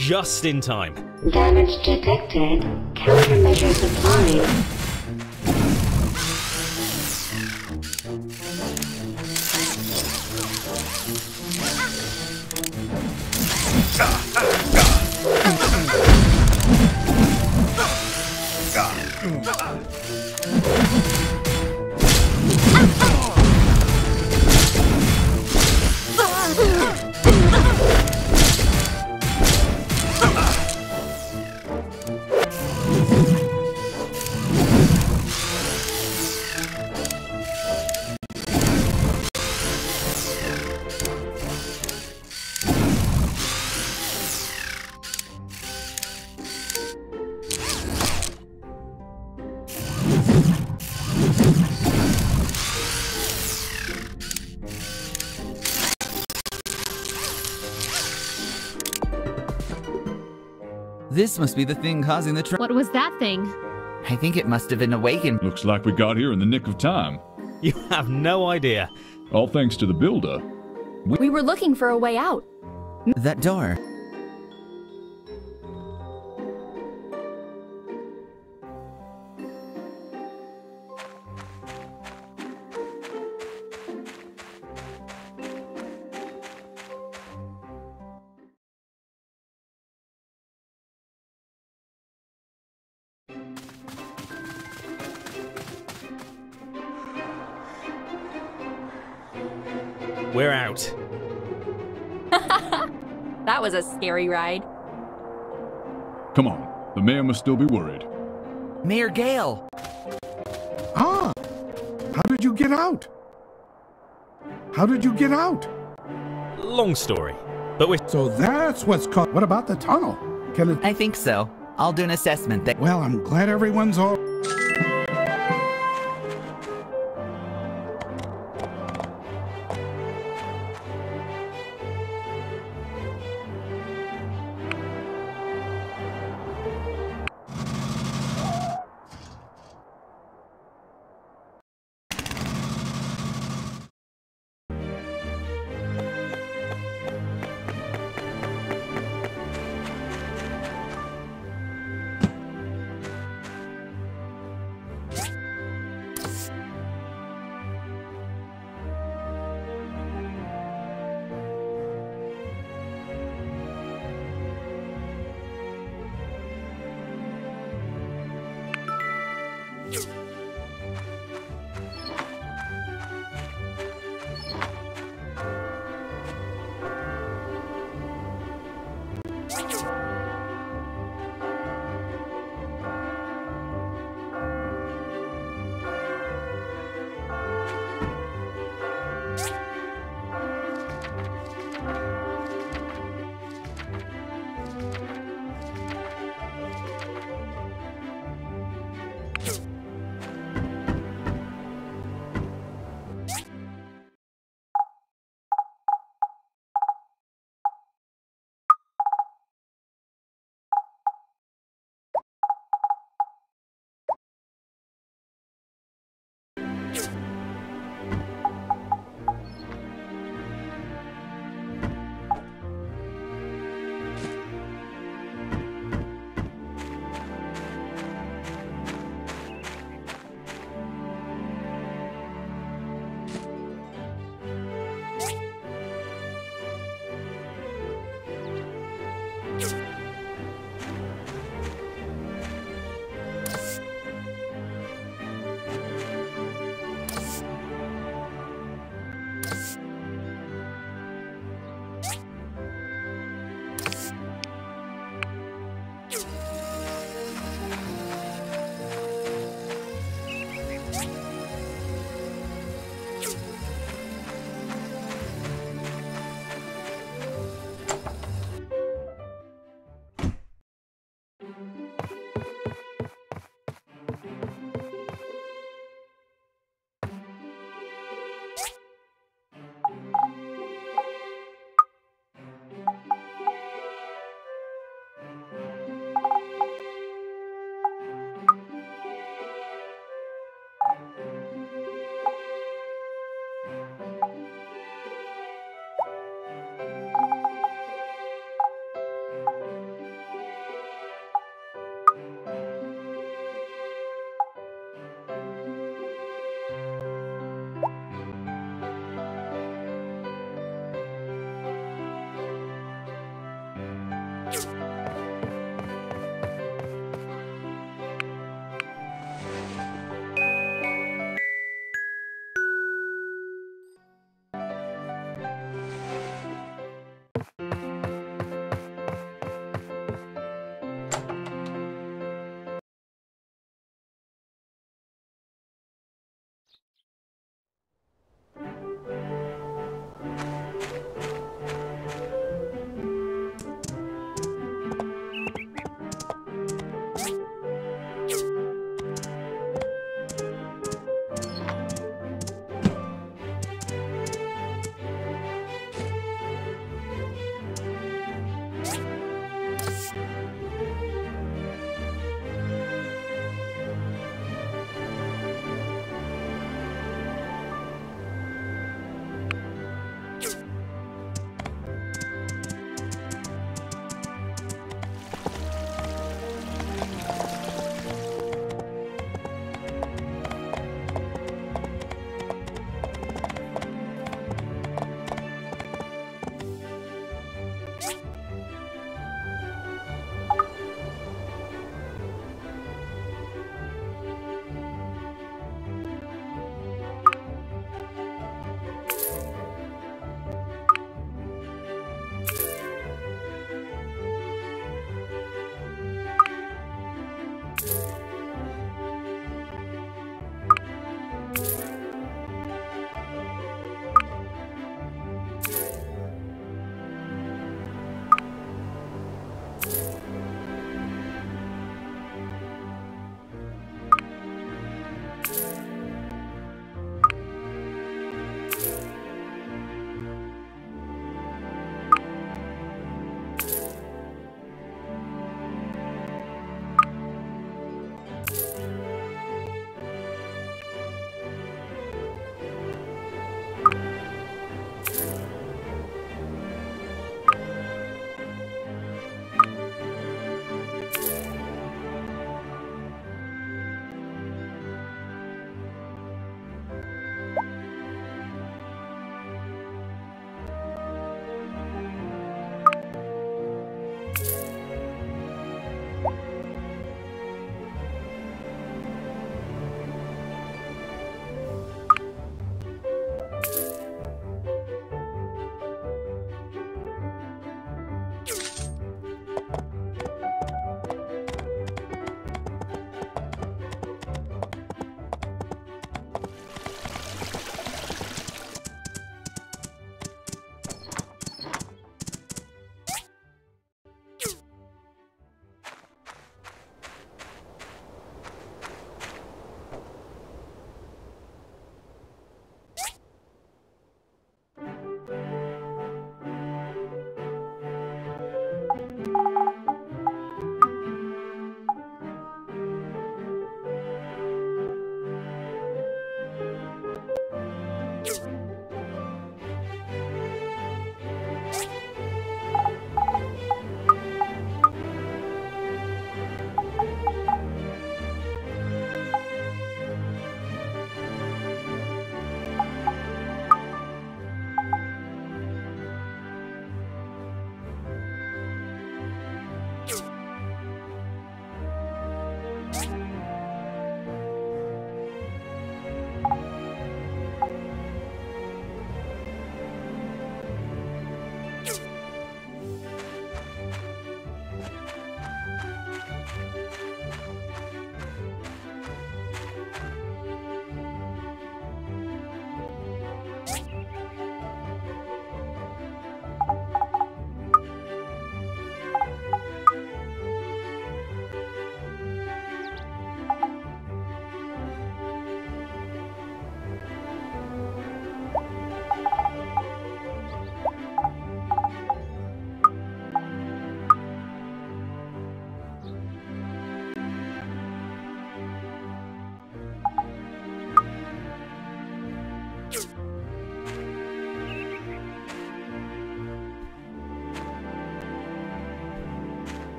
just in time. Damage detected. Countermeasures applied. This must be the thing causing the trouble. What was that thing? I think it must have been awakened. Looks like we got here in the nick of time. You have no idea. All thanks to the builder. We were looking for a way out. That door. Scary ride. Come on, the mayor must still be worried. Mayor Gale! Ah! How did you get out? How did you get out? Long story. But we're. So that's what's called. What about the tunnel? Can it. I think so. I'll do an assessment that. Well, I'm glad everyone's all.